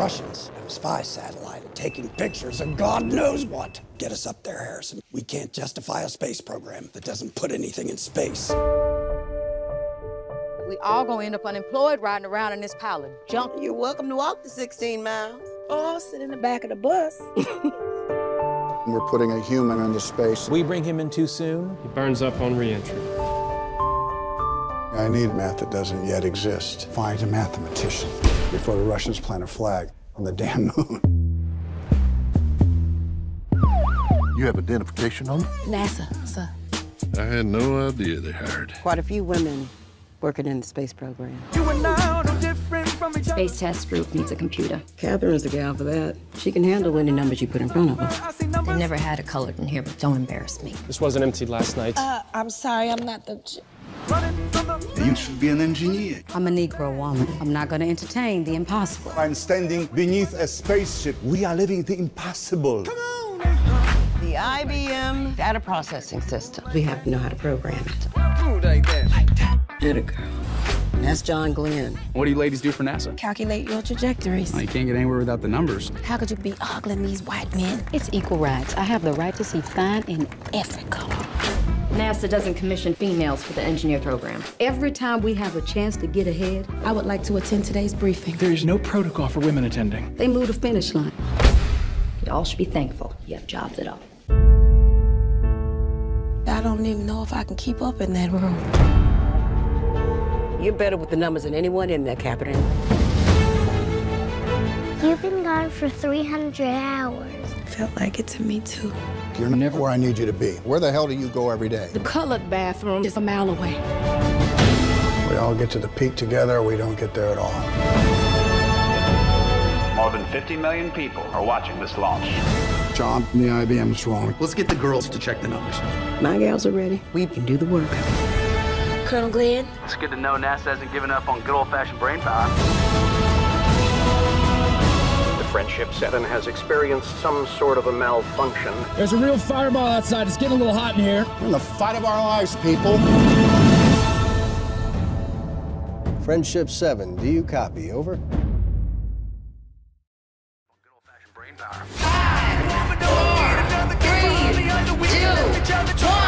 Russians have a spy satellite taking pictures of God knows what. Get us up there, Harrison. We can't justify a space program that doesn't put anything in space. We all gonna end up unemployed riding around in this pile of junk. You're welcome to walk the 16 miles. Or sit in the back of the bus. We're putting a human into space. We bring him in too soon. He burns up on reentry. I need math that doesn't yet exist. Find a mathematician before the Russians plant a flag on the damn moon. You have identification on them? NASA, sir. I had no idea they hired. Quite a few women working in the space program. Space Task Group needs a computer. Katherine's the gal for that. She can handle any numbers you put in front of her. They never had a colored in here, but don't embarrass me. This wasn't emptied last night. Uh, I'm sorry, I'm not the. You should be an engineer. I'm a Negro woman. I'm not gonna entertain the impossible. I'm standing beneath a spaceship. We are living the impossible. Come on! The IBM data processing system. We have to know how to program it. Like that. Like Did a girl. And that's John Glenn. What do you ladies do for NASA? Calculate your trajectories. Well, you can't get anywhere without the numbers. How could you be ogling these white men? It's equal rights. I have the right to see fine in every color. NASA doesn't commission females for the engineer program. Every time we have a chance to get ahead, I would like to attend today's briefing. There is no protocol for women attending. they move the finish line. Y'all should be thankful you have jobs at all. I don't even know if I can keep up in that room. You're better with the numbers than anyone in there, Katherine. You've been gone for 300 hours. Felt like it to me, too. You're never where I need you to be. Where the hell do you go every day? The colored bathroom is a mile away. We all get to the peak together, or we don't get there at all. More than 50 million people are watching this launch. John, the IBM's wrong. Let's get the girls to check the numbers. My gals are ready. We can do the work. Colonel Glenn? It's good to know NASA hasn't given up on good old-fashioned brain power. The Friendship 7 has experienced some sort of a malfunction. There's a real fireball outside. It's getting a little hot in here. We're in the fight of our lives, people. Friendship 7, do you copy? Over. Good old-fashioned brain power. Three, two, one.